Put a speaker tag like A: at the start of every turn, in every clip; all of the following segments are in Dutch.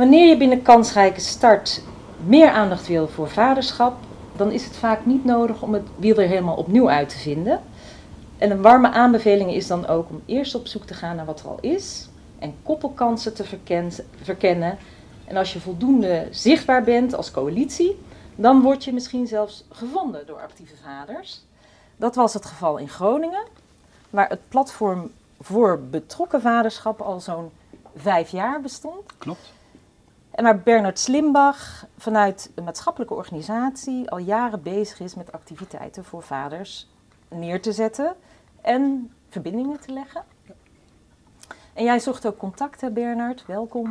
A: Wanneer je binnen kansrijke start meer aandacht wil voor vaderschap, dan is het vaak niet nodig om het wiel er helemaal opnieuw uit te vinden. En een warme aanbeveling is dan ook om eerst op zoek te gaan naar wat er al is en koppelkansen te verkennen. En als je voldoende zichtbaar bent als coalitie, dan word je misschien zelfs gevonden door actieve vaders. Dat was het geval in Groningen, waar het platform voor betrokken vaderschap al zo'n vijf jaar bestond.
B: Klopt.
A: En waar Bernard Slimbach vanuit een maatschappelijke organisatie al jaren bezig is met activiteiten voor vaders neer te zetten en verbindingen te leggen. En jij zocht ook contact, Bernard. Welkom.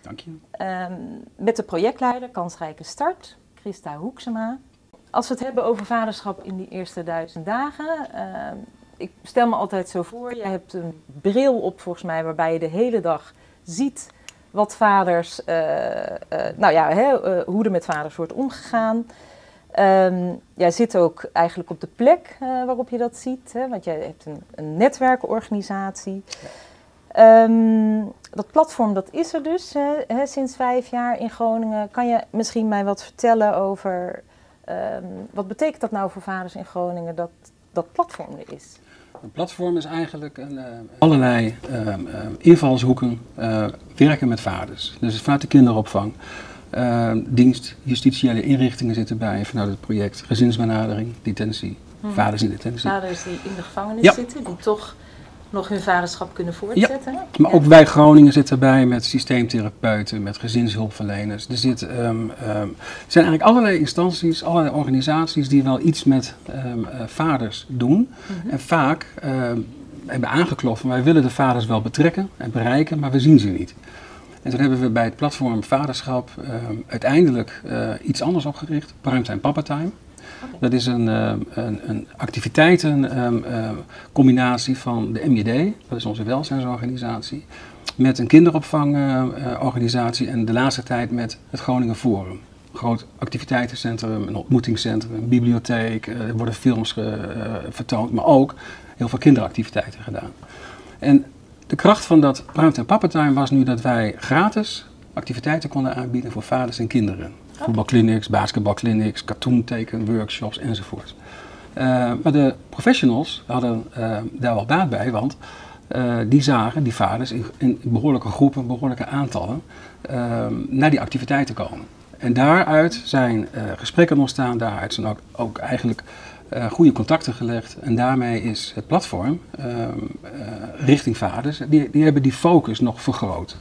B: Dank je.
A: Ehm, met de projectleider Kansrijke Start, Christa Hoeksema. Als we het hebben over vaderschap in die eerste duizend dagen. Uh, ik stel me altijd zo voor, je hebt een bril op volgens mij waarbij je de hele dag ziet wat vaders, uh, uh, nou ja, hè, uh, hoe er met vaders wordt omgegaan. Um, jij zit ook eigenlijk op de plek waarop je dat ziet, hè, want jij hebt een, een netwerkorganisatie. Ja. Um, dat platform dat is er dus hè, sinds vijf jaar in Groningen. Kan je misschien mij wat vertellen over um, wat betekent dat nou voor vaders in Groningen dat dat platform er is?
B: Een platform is eigenlijk een, uh, allerlei uh, uh, invalshoeken werken met vaders. Dus vanuit de kinderopvang, dienst, justitiële inrichtingen zitten bij vanuit het project, gezinsbenadering, detentie, hmm. vaders in detentie.
A: Vaders die in de gevangenis ja. zitten, die toch nog hun vaderschap kunnen voortzetten.
B: Ja, maar ook wij Groningen zitten erbij met systeemtherapeuten, met gezinshulpverleners. Er, zit, um, um, er zijn eigenlijk allerlei instanties, allerlei organisaties die wel iets met um, uh, vaders doen. Mm -hmm. En vaak hebben aangeklopt van wij willen de vaders wel betrekken en bereiken, maar we zien ze niet. En toen hebben we bij het platform Vaderschap uiteindelijk uh, iets anders opgericht, Primetime Papa Time. Dat is een, uh, een, een activiteitencombinatie um, uh, van de MJD, dat is onze welzijnsorganisatie, met een kinderopvangorganisatie en de laatste tijd met het Groningen Forum. Groot activiteitencentrum, een ontmoetingscentrum, een bibliotheek, er worden films vertoond, maar ook heel veel kinderactiviteiten gedaan. En de kracht van dat Primetime Pappatime was nu dat wij gratis activiteiten konden aanbieden voor vaders en kinderen. Voetbalclinics, basketbalclinics, cartoontekenworkshops enzovoort. Uh, maar de professionals hadden uh, daar wel baat bij, want uh, die zagen die vaders in, behoorlijke groepen, behoorlijke aantallen naar die activiteiten komen. En daaruit zijn gesprekken ontstaan, daaruit zijn ook, ook eigenlijk goede contacten gelegd. En daarmee is het platform richting vaders, die, die hebben die focus nog vergroot.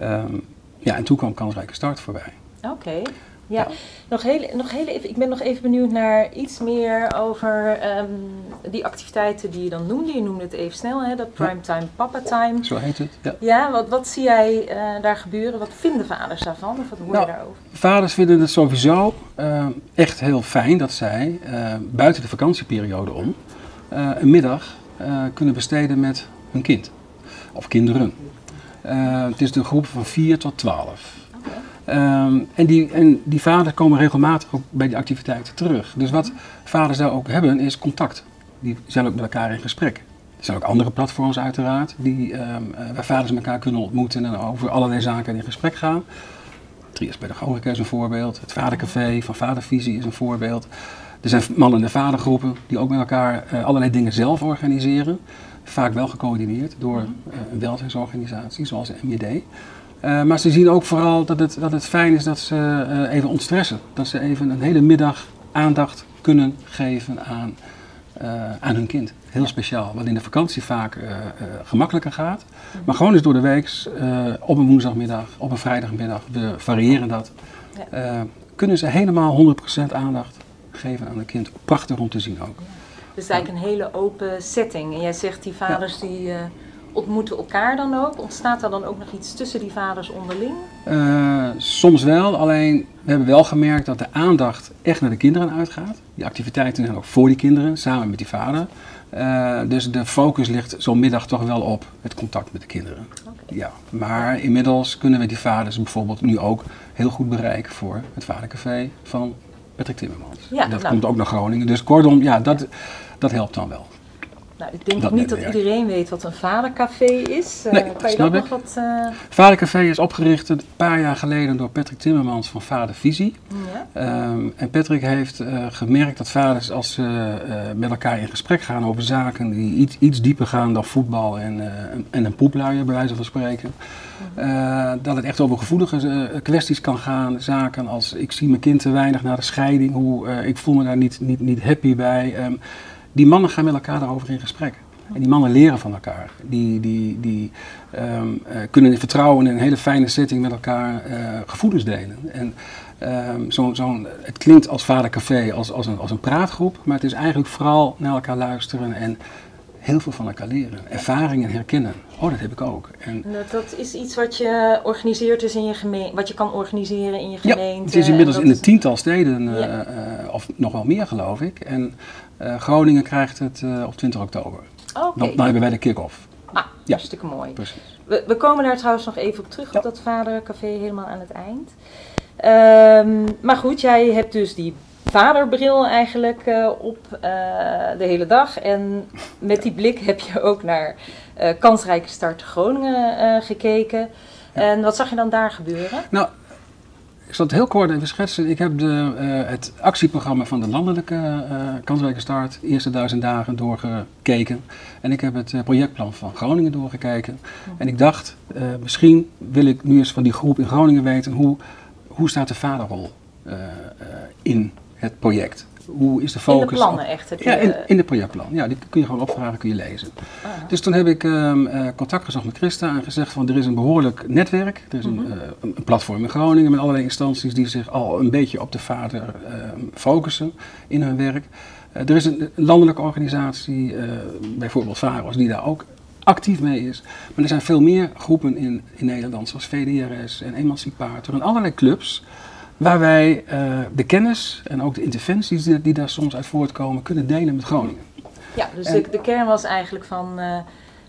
B: Um, ja, en toen kwam Kansrijke Start voorbij.
A: Oké. Okay. Ja, ja, Nog, heel, nog heel even, ik ben nog even benieuwd naar iets meer over um, die activiteiten die je dan noemde. Je noemde het even snel, hè, dat primetime, papa time.
B: Zo heet het, ja.
A: Ja, wat, wat zie jij uh, daar gebeuren? Wat vinden vaders daarvan? Of wat hoor
B: nou,
A: je daarover?
B: Vaders vinden het sowieso uh, echt heel fijn dat zij uh, buiten de vakantieperiode om een middag kunnen besteden met hun kind. Of kinderen. het is een groep van 4 tot 12. Um, en, die, en die vaders komen regelmatig ook bij die activiteiten terug. Dus wat vaders daar ook hebben is contact. Die zijn ook met elkaar in gesprek. Er zijn ook andere platforms uiteraard, die, um, waar vaders elkaar kunnen ontmoeten en over allerlei zaken in gesprek gaan. Trias Pedagogica is een voorbeeld. Het Vadercafé van Vadervisie is een voorbeeld. Er zijn mannen- en vadergroepen die ook met elkaar uh, allerlei dingen zelf organiseren. Vaak wel gecoördineerd door uh, een welzijnsorganisatie zoals de MJD. Uh, maar ze zien ook vooral dat het, dat het fijn is dat ze uh, even ontstressen. Dat ze even een hele middag aandacht kunnen geven aan, uh, aan hun kind. Heel speciaal, wat in de vakantie vaak gemakkelijker gaat. Maar gewoon eens door de week, op een woensdagmiddag, op een vrijdagmiddag, we variëren dat. Ja. kunnen ze helemaal 100% aandacht geven aan hun kind. Prachtig om te zien ook.
A: Dus eigenlijk een hele open setting. En jij zegt die vaders die ontmoeten elkaar dan ook? Ontstaat er dan ook nog iets tussen die vaders onderling?
B: Uh, soms wel, alleen we hebben wel gemerkt dat de aandacht echt naar de kinderen uitgaat. Die activiteiten zijn ook voor die kinderen, samen met die vader. Uh, dus de focus ligt zo'n middag toch wel op het contact met de kinderen. Okay. Ja, maar inmiddels kunnen we die vaders bijvoorbeeld nu ook heel goed bereiken voor het vadercafé van Patrick Timmermans. Ja, dat nou. komt ook naar Groningen. Dus kortom, ja, dat, dat helpt dan wel.
A: Nou, ik denk
B: Dat
A: niet dat iedereen weet wat een vadercafé is. Eh, kan je dat nog wat... eh,
B: Vadercafé is opgericht een paar jaar geleden door Patrick Timmermans van Vader Visie.
A: ja?
B: Ehm, en Patrick heeft eh, gemerkt dat vaders als ze met elkaar in gesprek gaan over zaken die iets, iets dieper gaan dan voetbal en, en- en een poepluier bij wijze van spreken. eh, dat het echt over gevoelige kwesties kan gaan. Zaken als ik zie mijn kind te weinig na de scheiding, hoe, ik voel me daar niet, niet, niet happy bij. Ehm, die mannen gaan met elkaar daarover in gesprek. En die mannen leren van elkaar. Die, die, die ehm, eh, kunnen in vertrouwen in een hele fijne setting met elkaar eh, gevoelens delen. En ehm, zo'n zo'n- het klinkt als vadercafé, als, als, een, als een praatgroep, maar het is eigenlijk vooral naar elkaar luisteren en heel veel van elkaar leren. Ervaringen herkennen. Oh, dat heb ik ook. En
A: En Dat, is iets wat je organiseert dus in je gemeente, wat je kan organiseren in je
B: ja,
A: gemeente.
B: het is inmiddels in een tiental steden, eh,
A: Ja.
B: Of nog wel meer geloof ik. En eh, Groningen krijgt het eh, op 20 oktober.
A: is- Oké,
B: Dan, dan hebben wij de kick-off.
A: ah,
B: Ja.
A: hartstikke mooi.
B: Precies.
A: We, we komen daar trouwens nog even op terug,
B: Ja.
A: op dat vadercafé helemaal aan het eind. Ehm, maar goed, jij hebt dus die vaderbril eigenlijk eh, op de hele dag. En met die blik heb je ook naar kansrijke start Groningen gekeken. En wat zag je dan daar gebeuren?
B: Nou, ik zal het heel kort even schetsen. Ik heb de, eh, het actieprogramma van de landelijke eh kansrijke start, eerste duizend dagen, doorgekeken. En ik heb het eh, projectplan van Groningen doorgekeken. En ik dacht, misschien wil ik nu eens van die groep in Groningen weten, hoe, hoe staat de vaderrol in het project? Hoe is de
A: In
B: focus?
A: de plannen
B: op-
A: echt? Heb
B: Ja,
A: je,
B: in, in het projectplan. Ja, die kun je gewoon opvragen, kun je lezen.
A: ah,
B: Dus toen heb ik ehm, eh, contact gezocht met Christa en gezegd van er is een behoorlijk netwerk. Er is een,
A: Mhm.
B: eh, een een platform in Groningen met allerlei instanties die zich al een beetje op de vader ehm, focussen in hun werk. Eh, er is een landelijke organisatie, bijvoorbeeld VAROS, die daar ook actief mee is. Maar er zijn veel meer groepen in, in Nederland, zoals VDRS en Emancipator en allerlei clubs. Waar wij eh, de kennis en ook de interventies die, die daar soms uit voortkomen kunnen delen met Groningen.
A: ja, dus
B: en-
A: de, kern was eigenlijk van... eh,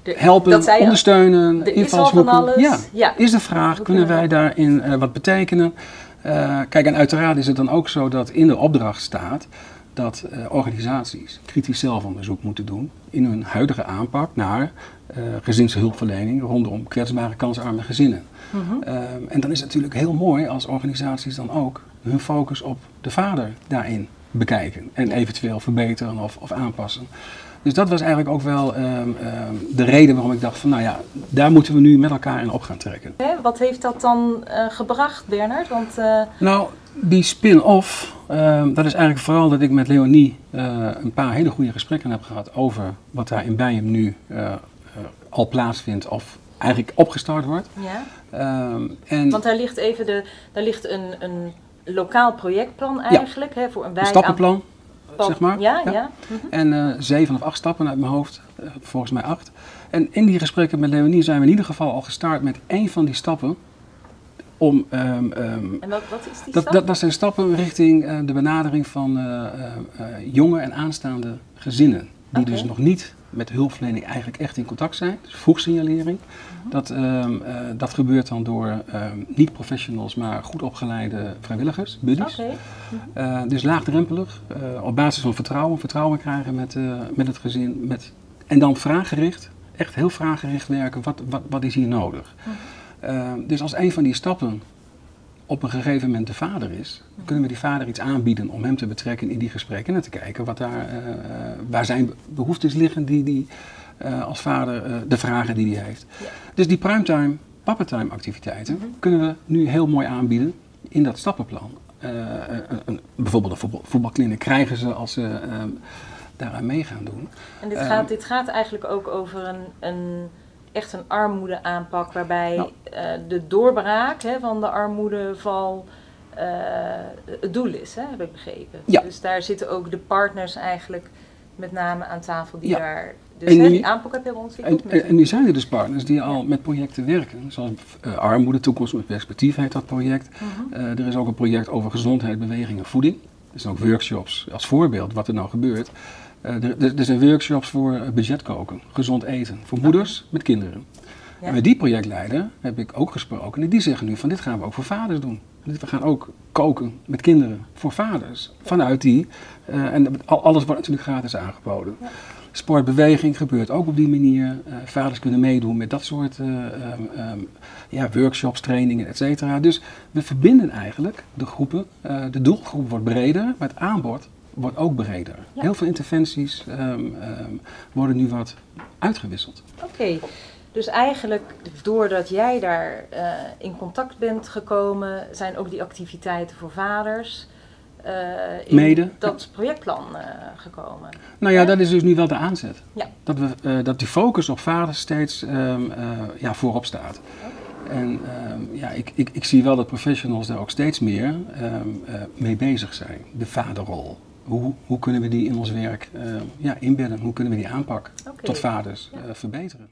A: de,
B: helpen,
A: dat zei je,
B: ondersteunen,
A: Er is van
B: invalshoeken.
A: alles.
B: Ja,
A: ja.
B: is de vraag,
A: Hoe
B: kunnen wij daarin eh, wat betekenen? Kijk, en uiteraard is het dan ook zo dat in de opdracht staat dat eh, organisaties kritisch zelfonderzoek moeten doen in hun huidige aanpak naar eh gezinshulpverlening rondom kwetsbare kansarme gezinnen.
A: Mhm.
B: Ehm, en dan is het natuurlijk heel mooi als organisaties dan ook hun focus op de vader daarin bekijken en eventueel verbeteren of, of aanpassen. Dus dat was eigenlijk ook wel ehm, ehm, de reden waarom ik dacht van nou ja, daar moeten we nu met elkaar in op gaan trekken.
A: Wat heeft dat dan eh, gebracht, Bernard? Want
B: Nou, die spin-off, ehm, dat is eigenlijk vooral dat ik met Leonie eh, een paar hele goede gesprekken heb gehad over wat daar in Bijhem nu eh, eh, al plaatsvindt of eigenlijk opgestart wordt.
A: ja,
B: Ehm, en
A: want daar ligt even de, daar ligt een, een lokaal projectplan eigenlijk hè, voor een
B: een
A: wijk
B: stappenplan,
A: aan-
B: zeg maar.
A: Ja,
B: Ja.
A: ja. mhm.
B: En zeven of acht stappen uit mijn hoofd, volgens mij acht. En in die gesprekken met Leonie zijn we in ieder geval al gestart met één van die stappen. Om, ehm, ehm,
A: En wat, wat is die
B: dat, dat, dat zijn stappen richting eh, de benadering van eh, eh, jonge en aanstaande gezinnen. Die dus nog niet met hulpverlening eigenlijk echt in contact zijn. Dus vroegsignalering.
A: Mhm.
B: Dat, ehm, eh, dat gebeurt dan door niet professionals, maar goed opgeleide vrijwilligers, buddies. Eh, dus laagdrempelig, op basis van vertrouwen, vertrouwen krijgen met, met het gezin. Met, en dan vraaggericht, echt heel vraaggericht werken, wat, wat, wat is hier nodig?
A: Mhm.
B: Eh, dus als een van die stappen op een gegeven moment de vader is, dan kunnen we die vader iets aanbieden om hem te betrekken in die gesprekken en te kijken wat daar, eh, eh, waar zijn behoeftes liggen die, die eh, als vader, de vragen die hij heeft.
A: Ja.
B: Dus die primetime, pappatime activiteiten
A: Mhm.
B: kunnen we nu heel mooi aanbieden in dat stappenplan. Een- bijvoorbeeld een voetbal, voetbalkliniek krijgen ze als ze eh, daaraan mee gaan doen.
A: En dit,
B: Ehm,
A: gaat, dit gaat eigenlijk ook over een, een echt een armoedeaanpak waarbij
B: Nou.
A: eh, de doorbraak hè, van de armoedeval eh, het doel is, hè, heb ik begrepen.
B: Ja.
A: Dus daar zitten ook de partners eigenlijk met name aan tafel die
B: Ja.
A: daar dus,
B: En
A: hè,
B: die-
A: die aanpak hebben ontwikkeld.
B: En, en, en nu zijn er dus partners die al met projecten werken. Zoals eh, Armoede, Toekomst met Perspectief heet dat project.
A: Mhm.
B: Er is ook een project over gezondheid, beweging en voeding. Er zijn ook workshops als voorbeeld wat er nou gebeurt. Eh, er, er- zijn workshops voor eh, budgetkoken, gezond eten, voor moeders met kinderen.
A: Ja.
B: En met die projectleider heb ik ook gesproken. En die zeggen nu van dit gaan we ook voor vaders doen. We gaan ook koken met kinderen voor vaders. Vanuit die. eh, en al- alles wordt natuurlijk gratis aangeboden.
A: Ja.
B: Sportbeweging gebeurt ook op die manier. Uh, vaders kunnen meedoen met dat soort uh, um, ja, workshops, trainingen, et cetera. Dus we verbinden eigenlijk de groepen. De doelgroep wordt breder, maar het aanbod wordt ook breder. Ja. Heel veel interventies um, worden nu wat uitgewisseld.
A: Oké. Dus eigenlijk, doordat jij daar uh, in contact bent gekomen, zijn ook die activiteiten voor vaders uh, in
B: Mede.
A: dat projectplan uh, gekomen.
B: Nou ja, dat is dus nu wel de aanzet.
A: Ja.
B: Dat, we, dat die focus op vaders steeds um, ja, voorop staat. Okay. En ja, ik, ik, ik zie wel dat professionals daar ook steeds meer mee bezig zijn. De vaderrol. Hoe, hoe kunnen we die in ons werk ja, inbedden? Hoe kunnen we die aanpak okay. tot vaders ja. verbeteren?